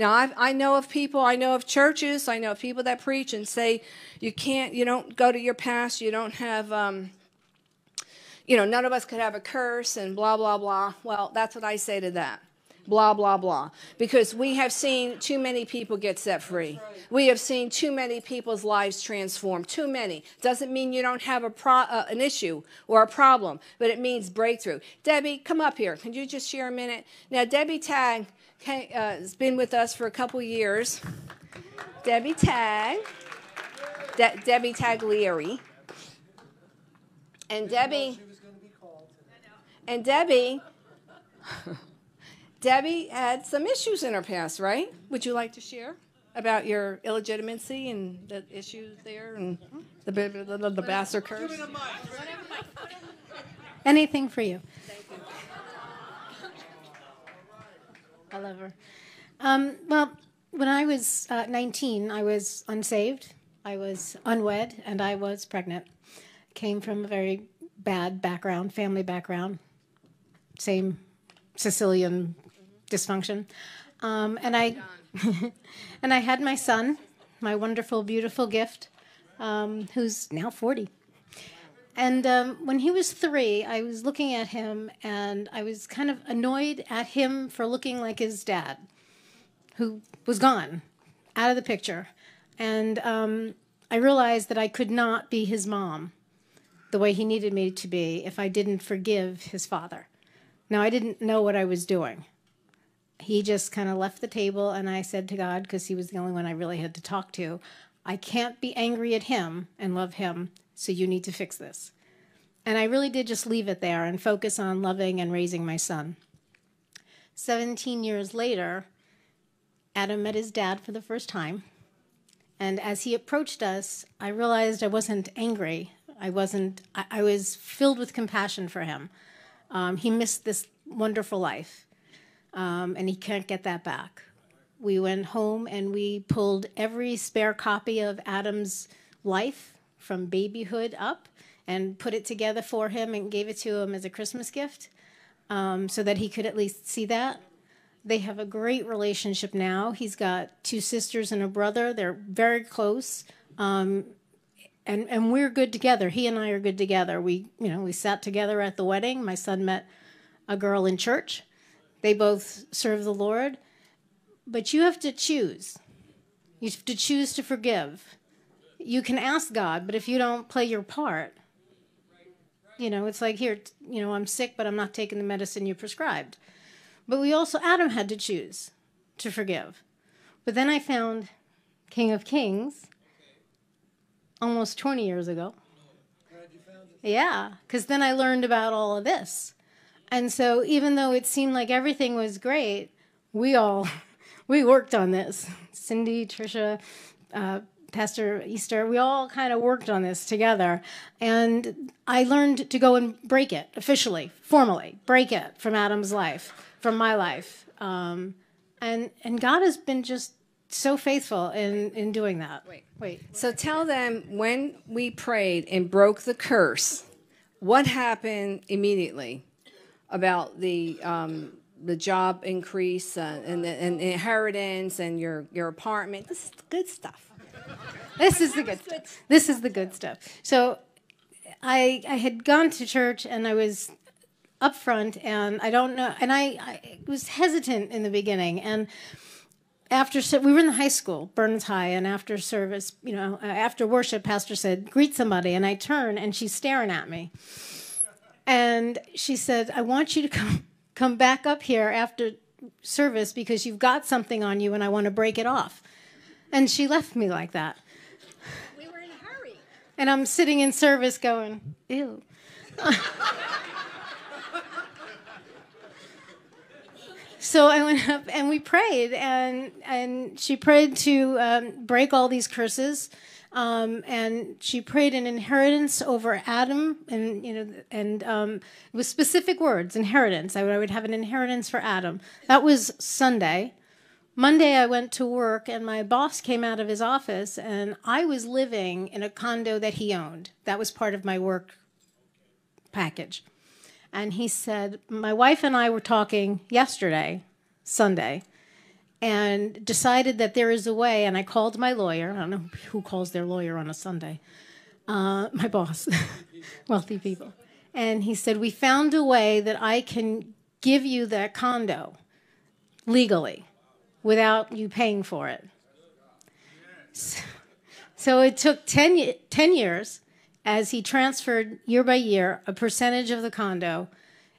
Now, i I know of people, I know of churches, I know of people that preach and say you can't, you don't go to your past, you don't have, um, you know, none of us could have a curse and blah, blah, blah. Well, that's what I say to that blah, blah, blah. Because we have seen too many people get set free. We have seen too many people's lives transformed. Too many. Doesn't mean you don't have a pro, uh, an issue or a problem, but it means breakthrough. Debbie, come up here. Can you just share a minute? Now, Debbie Tag uh, has been with us for a couple years. Debbie Tag. De- Debbie Taglieri. And Debbie. And Debbie. Debbie had some issues in her past, right? Would you like to share about your illegitimacy and the issues there and the the, the, the bastard curse? Anything for you. Thank you. I love her. Um, well, when I was uh, 19, I was unsaved, I was unwed, and I was pregnant. Came from a very bad background, family background, same Sicilian dysfunction. Um, and I and I had my son, my wonderful, beautiful gift, um, who's now 40. And um, when he was three, I was looking at him and I was kind of annoyed at him for looking like his dad, who was gone, out of the picture. And um, I realized that I could not be his mom the way he needed me to be if I didn't forgive his father. Now, I didn't know what I was doing he just kind of left the table and I said to God, because he was the only one I really had to talk to, I can't be angry at him and love him, so you need to fix this. And I really did just leave it there and focus on loving and raising my son. 17 years later, Adam met his dad for the first time. And as he approached us, I realized I wasn't angry. I wasn't, I, I was filled with compassion for him. Um, he missed this wonderful life um, and he can't get that back. We went home and we pulled every spare copy of Adam's life from babyhood up and put it together for him and gave it to him as a Christmas gift um, so that he could at least see that. They have a great relationship now. He's got two sisters and a brother. They're very close. Um, and, and we're good together. He and I are good together. We, you know, we sat together at the wedding. My son met a girl in church they both serve the Lord. But you have to choose. You have to choose to forgive. You can ask God, but if you don't play your part, you know, it's like here, you know, I'm sick, but I'm not taking the medicine you prescribed. But we also, Adam had to choose to forgive. But then I found King of Kings almost 20 years ago. Yeah, because then I learned about all of this. And so even though it seemed like everything was great, we all we worked on this. Cindy, Trisha, uh, Pastor Easter, we all kind of worked on this together. And I learned to go and break it officially, formally, break it from Adam's life, from my life. Um, and and God has been just so faithful in in doing that. Wait, wait. So tell them when we prayed and broke the curse, what happened immediately? about the um, the job increase uh, and, the, and inheritance and your your apartment. This is good stuff. This is the good stuff. This is the good stuff. So, I I had gone to church and I was up front and I don't know and I, I was hesitant in the beginning and after we were in the high school, Burns High, and after service, you know, after worship, pastor said, "Greet somebody," and I turn and she's staring at me. And she said, I want you to come, come back up here after service because you've got something on you and I want to break it off. And she left me like that. We were in a hurry. And I'm sitting in service going, ew. so I went up and we prayed, and, and she prayed to um, break all these curses um, and she prayed an inheritance over Adam, and you know, and um, with specific words, inheritance. I would, I would have an inheritance for Adam. That was Sunday. Monday, I went to work, and my boss came out of his office, and I was living in a condo that he owned. That was part of my work package. And he said, My wife and I were talking yesterday, Sunday, and decided that there is a way. And I called my lawyer. I don't know who calls their lawyer on a Sunday. Uh, my boss, wealthy people. And he said, We found a way that I can give you that condo legally without you paying for it. So, it took 10, 10 years as he transferred year by year a percentage of the condo.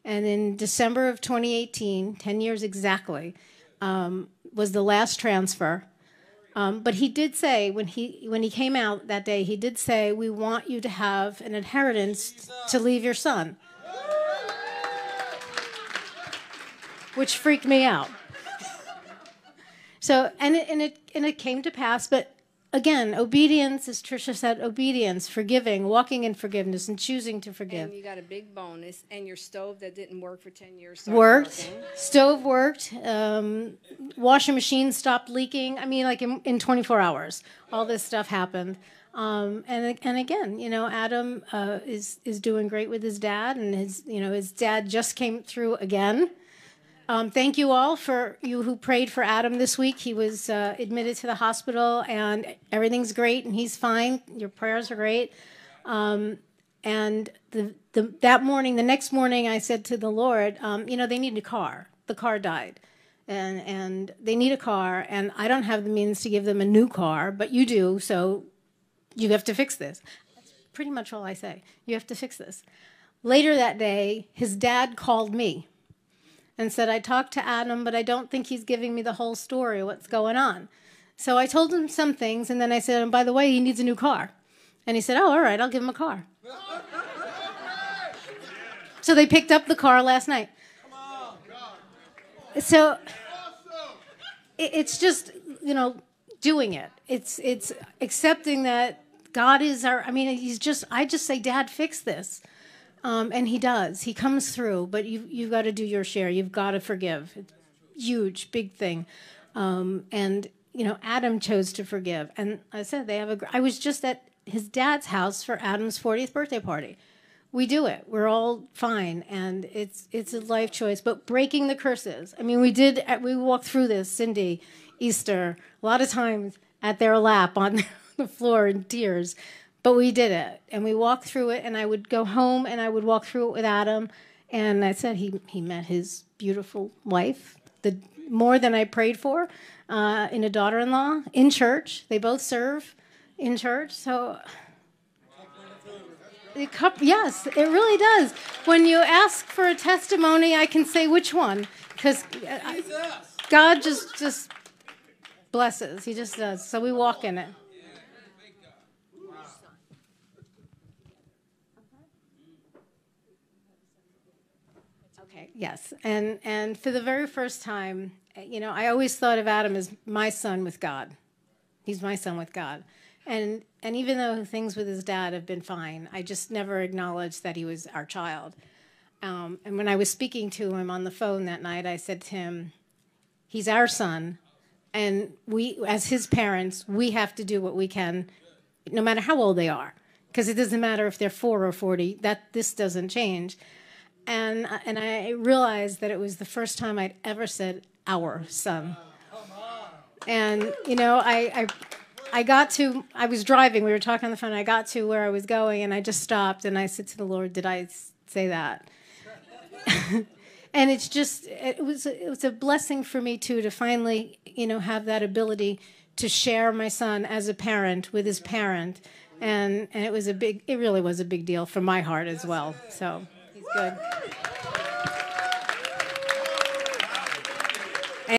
And in December of 2018, 10 years exactly, um, was the last transfer. Um, but he did say when he when he came out that day, he did say, "We want you to have an inheritance to leave your son," which freaked me out. So and it, and it and it came to pass, but again, obedience, as Trisha said, obedience, forgiving, walking in forgiveness, and choosing to forgive. And you got a big bonus, and your stove that didn't work for 10 years worked. Working. Stove worked. Um, washing machine stopped leaking. I mean, like in, in 24 hours, all this stuff happened. Um, and and again, you know, Adam uh, is is doing great with his dad, and his you know his dad just came through again. Um, thank you all for you who prayed for Adam this week. He was uh, admitted to the hospital, and everything's great, and he's fine. Your prayers are great. Um, and the, the, that morning, the next morning, I said to the Lord, um, you know, they need a car. The car died, and and they need a car, and I don't have the means to give them a new car, but you do, so you have to fix this. That's pretty much all I say. You have to fix this. Later that day, his dad called me and said, I talked to Adam, but I don't think he's giving me the whole story, what's going on. So I told him some things, and then I said, and by the way, he needs a new car. And he said, Oh, all right, I'll give him a car. so they picked up the car last night. So it's just, you know, doing it. It's it's accepting that God is our I mean, he's just I just say, Dad, fix this. Um, and he does. He comes through, but you you've got to do your share. You've got to forgive. It's huge, big thing. Um, and you know, Adam chose to forgive. And I said they have a. I was just at his dad's house for Adam's 40th birthday party. We do it. We're all fine, and it's it's a life choice. But breaking the curses. I mean, we did. We walked through this. Cindy, Easter, a lot of times at their lap on the floor in tears but we did it. And we walked through it and i would go home and i would walk through it with adam. And i said he, he met his beautiful wife the more than i prayed for uh, in a daughter-in-law in church. They both serve in church. So yes it really does. When you ask for a testimony i can say which one because god just just blesses. He just does. So we walk in it Yes, and and for the very first time, you know, I always thought of Adam as my son with God. He's my son with God, and and even though things with his dad have been fine, I just never acknowledged that he was our child. Um, and when I was speaking to him on the phone that night, I said to him, "He's our son, and we, as his parents, we have to do what we can, no matter how old they are, because it doesn't matter if they're four or forty. That this doesn't change." And uh, and I realized that it was the first time I'd ever said our son. And you know, I, I I got to I was driving. We were talking on the phone. I got to where I was going, and I just stopped and I said to the Lord, "Did I say that?" and it's just it was it was a blessing for me too to finally you know have that ability to share my son as a parent with his parent, and and it was a big it really was a big deal for my heart as well. So. Good.